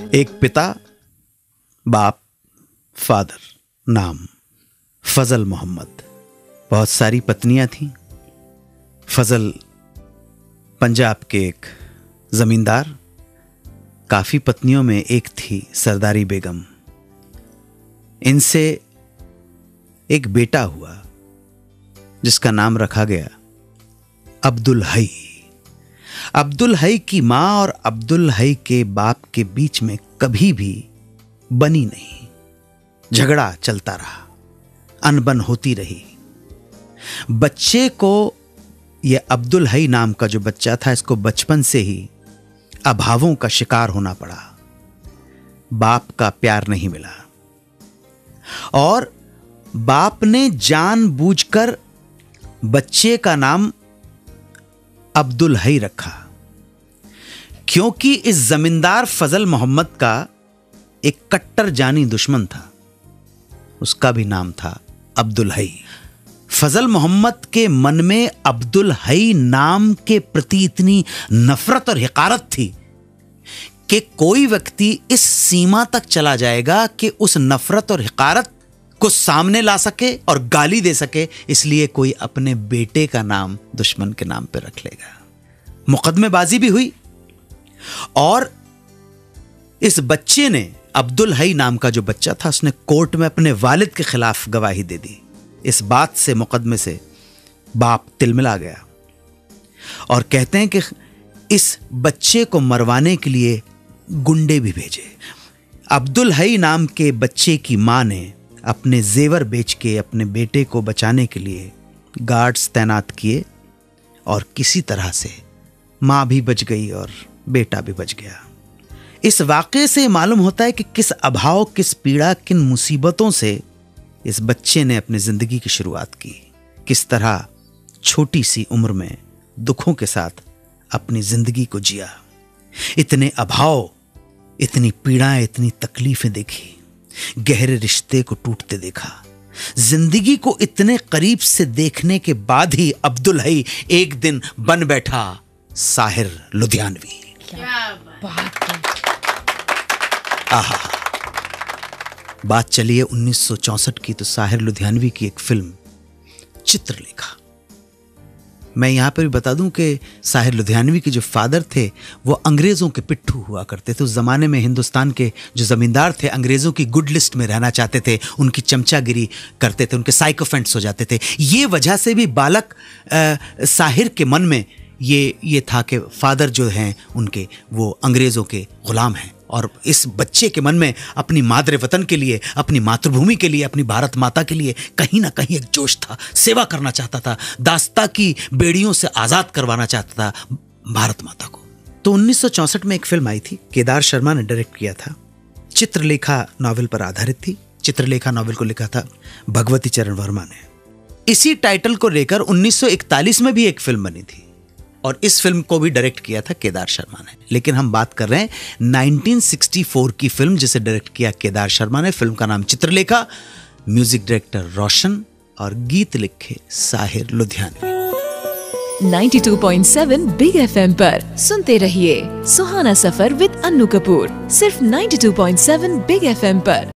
एक पिता, बाप, फादर, नाम, फजल मोहम्मद। बहुत सारी पत्नियाँ थीं। फजल पंजाब के एक जमींदार, काफ़ी पत्नियों में एक थी सरदारी बेगम। इनसे एक बेटा हुआ, जिसका नाम रखा गया अब्दुल हई। अब्दुल हई की माँ और अब्दुल हई के बाप के बीच में कभी भी बनी नहीं। झगड़ा चलता रहा, अनबन होती रही। बच्चे को यह अब्दुल हई नाम का जो बच्चा था, इसको बचपन से ही अभावों का शिकार होना पड़ा। बाप का प्यार नहीं मिला। और बाप ने जानबूझकर बच्चे का नाम अब्दुल हई रखा। क्योंकि इस जमींदार फजल मोहम्मद का एक कट्टर जानी दुश्मन था, उसका भी नाम था अब्दुल हई फजल मोहम्मद के मन में अब्दुल हई नाम के प्रति इतनी नफरत और हिकारत थी कि कोई व्यक्ति इस सीमा तक चला जाएगा कि उस नफरत और हिकारत को सामने ला सके और गाली दे सके, इसलिए कोई अपने बेटे का नाम दुश्मन के नाम पर रख लेगा। मुकदमेबाजी भी हुई। और इस बच्चे ने, अब्दुल हई नाम का जो बच्चा था, उसने कोर्ट में अपने वालिद के खिलाफ गवाही दे दी। इस बात से मुकदमे से बाप तिलमिला गया। और कहते हैं कि इस बच्चे को मरवाने के लिए गुंडे भी भेजे। अब्दुल हई नाम के बच्चे की माँ ने अपने जेवर बेच के, अपने बेटे को बचाने के लिए गार्ड्स तैनात किए और किसी तरह से माँ भी बच गई और बेटा भी बच गया। इस वाक्य से मालूम होता है कि किस अभाव, किस पीड़ा, किन मुसीबतों से इस बच्चे ने अपनी ज़िंदगी की शुरुआत की। किस तरह छोटी सी उम्र में दुखों के साथ अपनी ज़िंदगी को जिया। इतने अभाव, इतनी पीड़ाएँ, इतनी तकलीफें देखी। गहरे रिश्ते को टूटते देखा। ज़िंदगी को इतने करीब से देखने के बाद ही अब्दुल हई एक दिन बन बैठा साहिर लुधियानवी। आहा। बात चलिए 1964 की तो साहिर लुधियानवी की एक फ़िल्म चित्रलेखा। मैं यहाँ पर भी बता दूँ कि साहिर लुधियानवी के जो फादर थे वो अंग्रेज़ों के पिट्ठू हुआ करते थे। उस जमाने में हिंदुस्तान के जो जमींदार थे अंग्रेज़ों की गुड लिस्ट में रहना चाहते थे उनकी चमचागिरी करते थे उनके साइकोफेंट्स हो जाते थे। ये वजह से भी बालक आ, साहिर के मन में ये ये था कि फादर जो हैं उनके वो अंग्रेज़ों के ग़ुलाम हैं। और इस बच्चे के मन में अपनी मादर वतन के लिए, अपनी मातृभूमि के लिए, अपनी भारत माता के लिए कहीं ना कहीं एक जोश था। सेवा करना चाहता था, दास्ता की बेड़ियों से आज़ाद करवाना चाहता था भारत माता को। तो 1964 में एक फ़िल्म आई थी, केदार शर्मा ने डायरेक्ट किया था। चित्रलेखा नॉवेल पर आधारित थी। चित्रलेखा नॉवेल को लिखा था भगवती चरण वर्मा ने। इसी टाइटल को लेकर 1941 में भी एक फ़िल्म बनी थी। और इस फ़िल्म को भी डायरेक्ट किया था केदार शर्मा ने। लेकिन हम बात कर रहे हैं 1964 की फ़िल्म जिसे डायरेक्ट किया केदार शर्मा ने। फ़िल्म का नाम चित्रलेखा, म्यूज़िक डायरेक्टर रोशन और गीत लिखे साहिर लुधियानवी 92.7 बिग एफएम पर सुनते रहिए सुहाना सफ़र विद अन्नू कपूर। सिर्फ़ 92.7 बिग एफएम पर।